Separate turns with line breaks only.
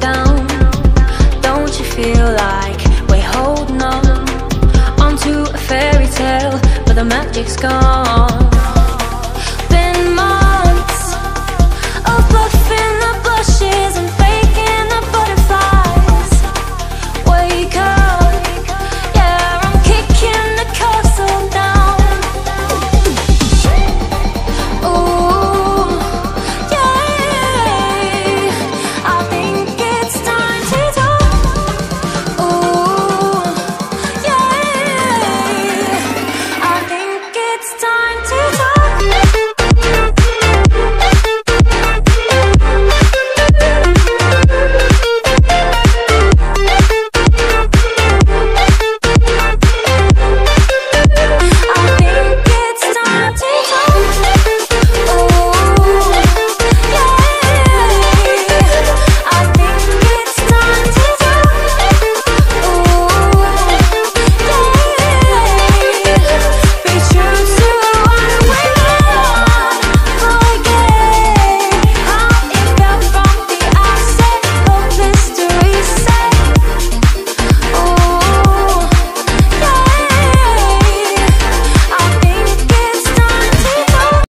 down? Don't you feel like we're holding on onto a fairy tale, but the magic's gone?